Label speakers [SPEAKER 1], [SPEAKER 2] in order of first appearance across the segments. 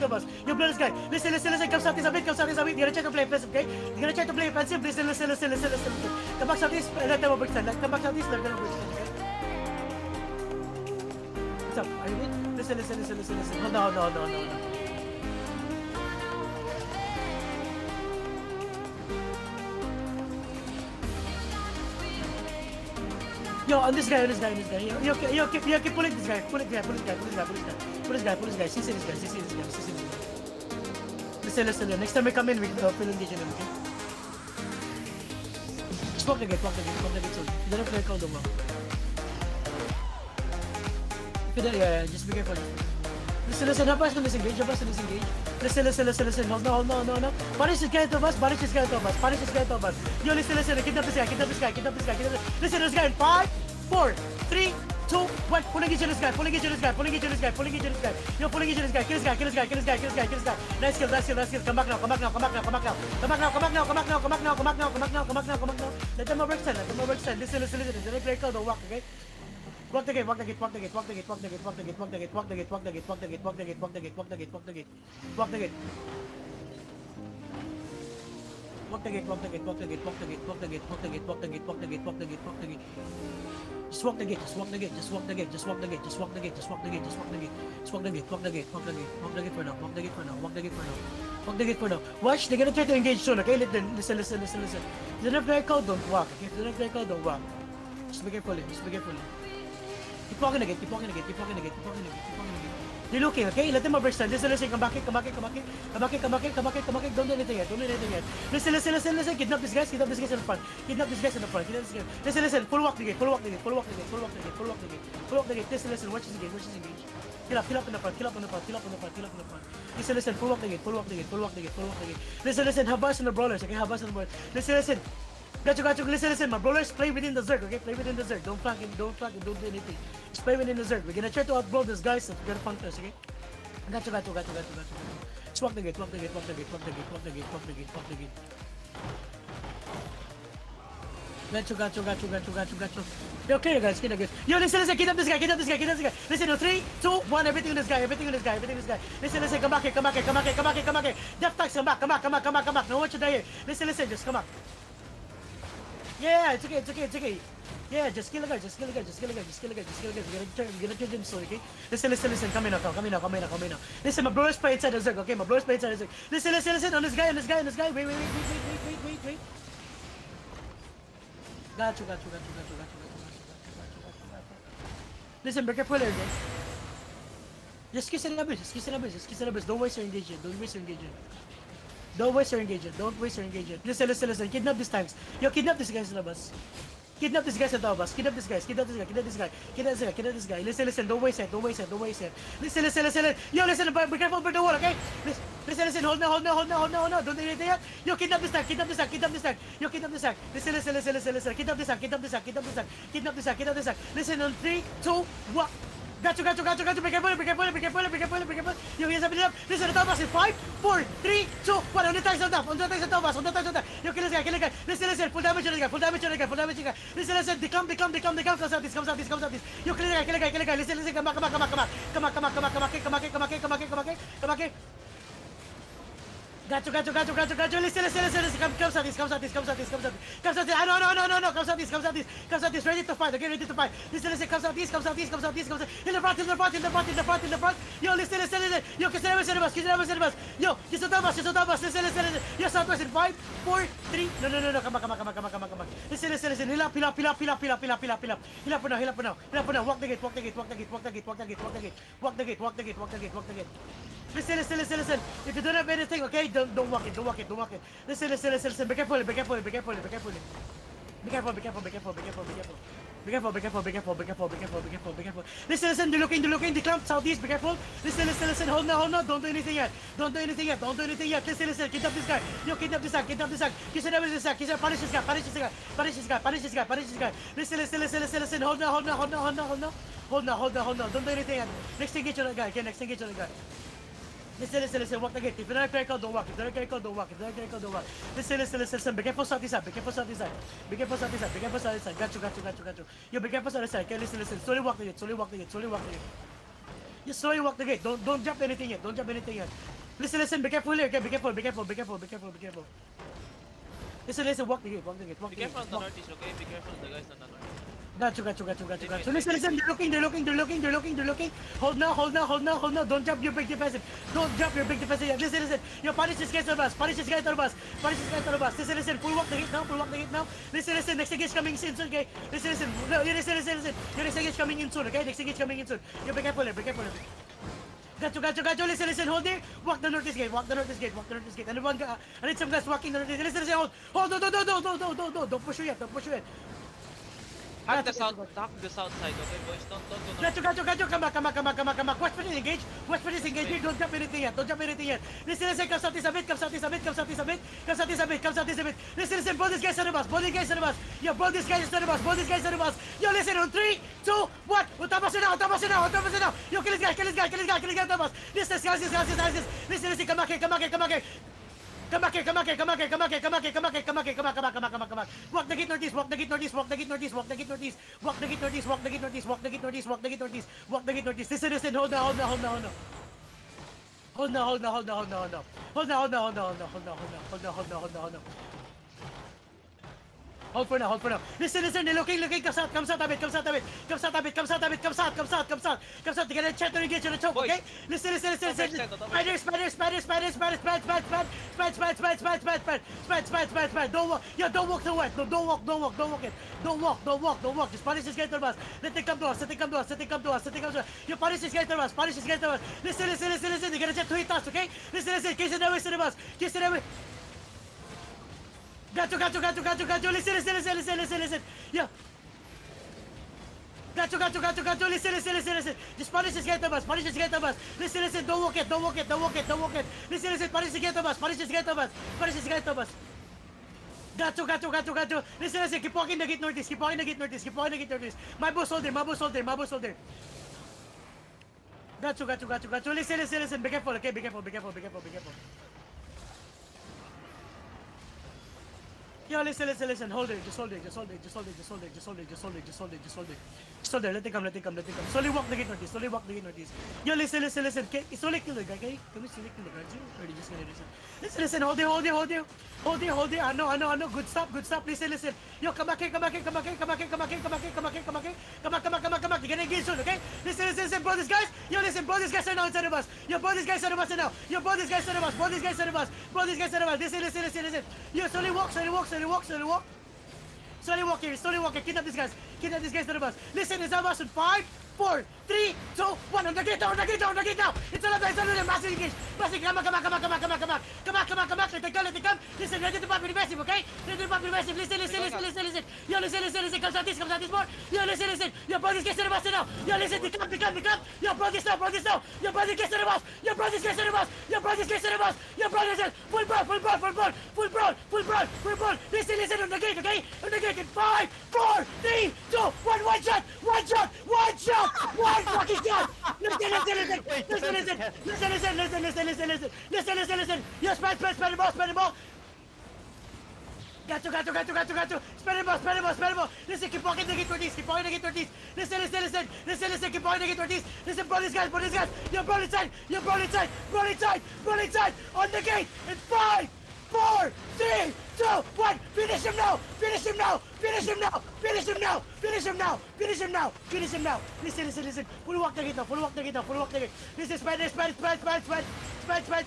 [SPEAKER 1] to us. You blow this guy. Listen, listen, listen. Come southeast a bit. Come southeast a bit. You're gonna try to play offensive, okay? You're gonna try to play offensive. Listen, listen, listen, listen, listen. listen. Come back southeast. Let them overextend. Let- Come back southeast. Let them okay? What's up? Are you good? Listen, listen, listen, listen, listen. On, hold on, hold on, Yo, on this guy, on this guy, on this guy. Yo, yo, yo, yo, keep, yo, keep pulling this guy. Pull it, guy, pull this guy, pull this guy, pull this guy. Pull this guy, pull this guy. CC this guy, CC this guy, CC this guy. Listen, listen, listen. Next time we come in, we uh, fill engaging him, okay? Just walk the gate, walk the gate, walk the gate. So, you don't have to call them. If you don't, yeah, yeah, just be careful. Listen, listen, help us to disengage, help us to disengage. Listen, listen, listen, listen. Hold on, hold on, hold on. Punish this guy to us, punish this guy to us, punish this guy to us. Yo, listen, listen, kidnap this guy, kidnap this guy, kidnap this guy, kidnap this Listen to this guy in five, four, three, two, one. Pulling each of this guy, pulling each of this guy, pulling each of this guy, pulling each of this guy. Yo, pulling each of this guy, kill this guy, kill this guy, kill this guy, kill this guy, kill this guy. Nice kill, nice kill, nice kill. Come back now, come back now, come back now, come back now. Come back now, come back now, come back now, come back now, come back now, come back now, come back now, come back now. Let them overextend, let them overextend. Listen, listen, listen. Don't play call, don't walk, okay? Walk the walk the gate, walk the gate, walk the gate, walk the gate, walk the gate, walk the gate, walk the gate, walk the gate, walk the gate, walk the gate, walk the gate, walk the gate, walk the gate, walk the gate. Walk the gate, walk the gate, walk the gate, walk the gate, walk the gate, walk the gate, walk the gate, walk the gate, walk the gate, walk the gate. Just walk the gate, just walk the gate, just walk the gate, just walk the gate, just walk the gate, just walk the gate, just walk the gate, just walk the gate, walk the gate, walk the gate, walk the gate for now, walk the gate for now, walk the gate for now. Walk the gate for. Watch, they're gonna try to engage soon, okay? Listen, listen, listen, listen. If they're not very cold, don't walk, okay? If they're not very cold, don't walk. Just be careful, just be careful. Keep walking again, keep walking again, keep walking again, keep walking again, keep walking again. They're looking, okay? Let them overstand. Listen, listen, come back in, come back in, come back in, come back in, come back in, come back in, come back in. Don't do anything yet, don't do anything yet. Listen, listen, listen, listen. Kidnap this guys, kidnap this guys in the front. Kidnap this guys in the front, kidnap this guys. Listen, listen, full walk the gate, full walk the gate, full walk the gate, full walk the gate, full walk the gate, full walk the gate. Listen, listen, watch this engage, watch this engage. Kill up, kill up in the front, kill up in the front, kill up in the front, kill up in the front. Listen, listen, full walk the gate, full walk the gate, full walk the gate, full walk the gate. Listen, listen, have us in the brawlers, okay? Have us in the brawlers. Listen, listen. Got you, got you. Listen, listen. My brawlers play within the Zerg, okay? Play within the Zerg. Don't flank him, don't flank him, don't do anything. Just play within the Zerg. We're gonna try to outbrawl this guy so we're gonna flank us, okay? Got you, got you, got you, got you, got you. Just walk the gate, walk the gate, walk the gate, walk the gate, walk the gate, walk the gate, walk the gate. Got you, got you, got you, got you, got you, got you. Yo, clear guys, clear guys. Yo, listen, listen, kidnap this guy, kidnap this guy, kidnap this guy. Listen, no, three, two, one, everything on this guy, everything on this guy, everything on this guy. Listen, listen, come back here, come back here, come back here, come back here, come back here. Death tax, come back, come back, come back, come back, come back. No one should die here. Listen, listen, just come back. Yeah, it's okay, it's okay, it's okay. Yeah, just kill the guy, just kill the guy, just kill the guy, just kill the guy, just kill the guy. We're gonna turn, we're gonna change him slowly, okay? Listen, listen, listen, come in now, come, in now, come in now, come in now. Listen, my brother's play inside the zerg, okay? My brother's play inside the zerg. Listen, listen, listen, on this guy, on this guy, on this guy. Wait, wait, wait, wait, wait, wait, wait, wait. Got you, got you, got you, got you, got you. Listen, be careful here, guys. Just kiss the abyss, just kiss the abyss, just kiss the abyss. Don't waste your engagement, don't waste your engagement. Don't waste your engagement, don't waste your engagement. Listen, listen, listen, kidnap these tanks. Yo, kidnap this guys the bus. Kidnap this guy sa bus. Kidnap this guy. Kidnap this guy. Kidnap this guy. Kidnap this guy. Kidnap this guy. Listen, listen. Don't waste it. Don't waste it. Don't waste it. Listen, listen, listen. listen. Yo, listen. Be careful over the wall, okay? Listen, listen, listen. Hold now, hold now, hold now, hold now, hold now. Don't do anything yet. Yo, kidnap this tank. Kidnap this tank. Kidnap this tank. Yo, kidnap this tank. Listen, listen, listen, listen, listen. Kidnap this tank. Kidnap this tank. Kidnap this tank. Kidnap this tank. Kidnap this tank. Listen on three, two, one. Gacho, gacho, gacho, gacho, pique pole, pique pole, pique pole, pique pole, pique pole. Yo voy a salir up. Let's set up in 5, 4, 3, 2, 1. ¿Dónde está el ¿Dónde está el ¿Dónde está el? Yo quiero quiero Full damage, let's get. Full damage. Full damage, let's get. Let's come, they come, they come, come. Comes out this, comes out this, comes out this. Yo quiero Come on, come come come. Come come come come. Come come come come on. Come on, come on, come on, come on. Come on, come on, come on, come on you, got you, got you. Listen, listen, listen, listen. Come, come, Satis, come, Satis, come, Satis, come, Satis. Come, Satis. Ah, no, no, no, no, no. Come, Satis, come, Satis. Come, Satis. Ready to fight. Okay, ready to fight. Listen, listen. Come, Satis, come, Satis, come, Satis, come, Satis. In the front, in the front, in the front, in the front, in the front. Yo, listen, listen, listen. Yo, que se debe ser más, que se más. Yo, que se. Listen, listen, listen. Yo, in five, four, three. No, no, no, no. Come come come come come come. Listen, listen, listen. Heal up, heal up, heal up, heal up, heal up, heal up, heal up, heal up. Heal up heal up. Heal up. Listen, listen, listen, listen. If you don't have anything, okay, don't don't walk it, don't walk it, don't walk it. Listen, listen, listen, listen. Be careful, be careful, be careful, be careful. Be careful, be careful, be careful, be careful, be careful. Be careful, be careful, be careful, be careful, be careful, be careful, be careful. Listen, listen, they're looking, they're looking, the clamp southeast, be careful. Listen, listen, listen, hold on, hold on, don't do anything yet. Don't do anything yet, don't do anything yet. Listen, listen, kidnap this guy. Yo, kidnap this guy, kidnap this guy. Kiss it this guy, kiss it, punish this guy, punish this guy, punish this guy, punish this guy, punish this guy. Listen, listen, listen, listen, listen, hold on, hold on, hold on, hold on, hold on. Hold on, hold on, hold on. Don't do anything yet. Next engage on the guy, okay, next engage on the guy. Listen, listen, listen, walk the gate. If you're not critical, don't walk. If you're not critical, don't walk. If you're not critical, don't walk. Listen, listen, listen, listen. Be careful south side. Be careful south side. Be careful south side. Be careful south side. Got you, got you, got you, got you. Yo, be careful south side. Okay, listen, listen. Slowly walk the gate. Slowly walk the gate. Slowly walk the gate. Just slowly walk the gate. Don't don't jump anything yet. Don't jump anything yet. Listen, listen. Be careful here. Okay, be careful. Be careful. Be careful. Be careful. Be careful. Listen, listen. Walk the gate. Walk the gate. Walk
[SPEAKER 2] Be
[SPEAKER 1] the gate.
[SPEAKER 2] careful on the northeast, okay? Be careful the guys on the north.
[SPEAKER 1] Got you, got you, got you, got you, got you. Listen, listen, they're looking, they're looking, they're looking, they're looking, they're looking. Hold now, hold now, hold now, hold now. Don't jump your big defensive. Don't jump your big defensive. Listen, listen. Your punish this guy's on bus. Punish this guy's on bus. Punish this guy's on bus. Listen, listen. Full walk the gate now. Full walk the gate now. Listen, listen. Next engage coming soon, soon, okay? Listen, listen. No, listen, listen, listen. Your next engage coming in soon, okay? Next engage coming in soon. You be careful, here, be careful. here. Got you, got you, got you. Listen, listen. Hold there. Walk the northeast gate. Walk the northeast gate. Walk the northeast gate. And one, uh, I need some guys walking the northeast. Listen, listen. Hold, hold. Don't, don't, don't, don't, don't, don't, don't, don't. Don't push you yet. Don't push you yet.
[SPEAKER 2] Hack the south,
[SPEAKER 1] got
[SPEAKER 2] hack the south side, okay, boys? Don't, don't go north.
[SPEAKER 1] Got you, got you, got you. Come back, come back, come back, come back, come back. Watch for this engage. Watch for this engage. here. Don't jump anything yet. Don't jump anything yet. Listen, listen. Come south is a bit. Come south is a bit. Come south is a bit. Come south is a bit. Come south is a bit. Listen, listen. Both these guys on the bus. Both these guys on the bus. Yo, both these guys on the bus. Both these guys on the bus. Yo, listen. On three, two, one. Utama sila. Utama sila. Utama sila. Yo, kill this guy. Kill this guy. Kill this guy. Kill this guy. on the bus. Listen, guys, guys, guys, guys. Listen, listen. Come back here. Come back here. Come back here. Come back here, come back here, come back here, come back here, come back here, come back here, come back here, come back, come back, come back, come back, come back. Walk the gate northeast, walk the gate northeast, walk the gate northeast, walk the gate northeast, walk the gate northeast, walk the gate northeast, walk the gate northeast, walk the gate northeast, walk the gate northeast. Listen, listen, hold on, hold on, hold on, hold on. Hold on, hold on, hold on, hold on, hold on. Hold on, hold on, hold on, hold on, hold on, hold on, hold on, hold on, hold on, hold on. Hold for now, hold for now. Listen, listen, they're looking, looking, come south, come south a bit, come south a bit, come south a bit, come south a bit, come south, come south, come south, come south. Get a chat to engage on the choke, okay? Listen, listen, listen, listen. Spider, spider, spider, spider, spider, spider, spider, spider, spider, spider, spider, spider, spider, spider, spider, spider, spider. Don't walk, yeah, don't walk to wet. No, don't walk, don't walk, don't walk it. Don't walk, don't walk, don't walk. Just punish this guy to the bus. Let them come to us, let them come to us, let them come to us, let them come to us. You punish this guy to the bus, punish this guy to the bus. Listen, listen, listen, listen. They're gonna jet to hit us, okay? Listen, listen. Away to the bus. Kiss it away. Got you, you, got you, got you. Listen, listen, listen, listen, listen, listen. Yeah. Got you, got you. Listen, listen, listen, listen. Just punish this guy to bus. Punish this guy to bus. Listen, listen. Don't walk it. Don't walk it. Don't walk it. Don't walk it. Listen, listen. Punish this guy to bus. Punish this guy to bus. Punish this guy to bus. Got you, got you. Listen, listen. Keep walking the gate northeast. Keep walking the gate northeast. Keep walking the gate northeast. My boss hold there. My boss hold there. My boss you, got you, got you. Listen, listen, listen. Be careful, okay? Be careful, be careful, be careful, be careful. Yo, listen, listen, listen. Hold it. Just hold it. Just hold it. Just hold it. Just hold it. Just hold it. Just hold it. Just hold it. Just hold it. Just hold it. Let it come. Let it come. Let it come. Slowly walk the gate northeast. Slowly walk the gate northeast. Yo, listen, listen, listen. Can, slowly kill the guy. Okay? Can we slowly kill the guy? You just gonna listen? Listen, listen. Hold it. Hold it. Hold it. Hold it. Hold it. I know. I know. I know. Good stop. Good stop. Listen, listen. Yo, come back here. Come back here. Come back here. Come back here. Come back here. Come back here. Come back here. Come back here. Come back. Come back. Come back. Come back. You're gonna engage soon. Okay? Listen, listen, listen. Both these guys. Yo, listen. Both these guys are now inside the bus. Yo, both these guys are now. Yo, both these guys are bus. Both these guys are bus. Both these guys are bus. Listen, listen, listen, listen. Yo, slowly walk. Slowly walk. Slowly walk. Slowly walk. Slowly walk here, slowly walk here. Kidnap these guys. Kidnap these guys to the bus. Listen, it's our bus in five, four, three, two, one. On the gate on the gate on the gate now. It's about, it's about massive engage. Massive, come on, come on, come on, come on, come on, come on. Come on, come on, come on. Let them come, let them come. Listen, ready to pop the massive, okay? Ready to pop the massive. Listen, listen, listen, listen, listen. Yo, listen, listen, listen. Comes out this, comes out this more. Yo, listen, listen. Yo, bro, these guys to the bus now. Yo, listen, they come, they come, they come. Yo, bro, this now, bro, this now. Yo, bro, these guys to the bus. Yo, bro, these guys to the bus. Yo, bro, these guys to the bus. Yo, bro, this is full brawl, full brawl, full brawl, full brawl, full brawl, full brawl. Listen, listen, on the gate, okay? On the gate in five, four, three, two, one, one shot, one shot, one shot, one fucking shot. Listen, listen, listen, listen, listen, listen, listen, listen, listen, listen, listen, listen, listen, listen. Yo, spread, spread, spread the ball, spread the ball. Got you, got you, got you, got you, got you. Spread the ball, spread the ball, spread the ball. Listen, keep walking the gate northeast, keep walking the gate northeast. Listen, listen, listen, listen, listen, keep walking the gate northeast. Listen, bro, these guys, bro, these guys. Yo, bro, inside, yo, bro, inside, bro, inside, bro, inside. On the gate in five, four, three, two, one. Finish him now, finish him now, finish him now, finish him now, finish him now, finish him now, finish him now. Listen, listen, listen. Full walk the gate now, full walk the gate now, full walk the gate. Listen, spread, spread, spread, spread, spread, spread, spread.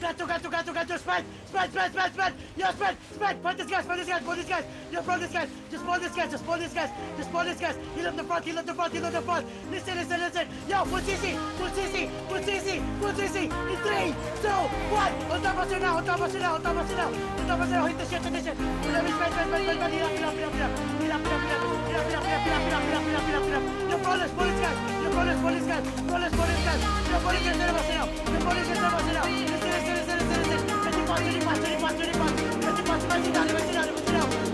[SPEAKER 1] Gato, gato, gato, gato, spread, spread, spread, spread, spread. Yo, spread, spread. Put this guys, this guys, put this guys. Yo, this guys. Just pull this guys, just pull this guys, just pull this guys. He left the front, he left the front, he left the front. Listen, listen, listen. Yo, put CC, put CC, put CC, put CC. In three, two, one. On top of you now, on top of now, on top of now. On top of now, the shit, hit the shit. Up, this, this, guys. Maçları maçları maçları maçları maçları maçları maçları maçları maçları maçları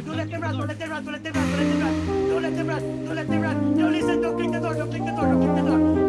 [SPEAKER 1] Don't let them run. Don't let them run. Don't let them run. Don't let them run. Don't let them run. Don't listen. Don't click the door. Don't click the door. Don't click the door.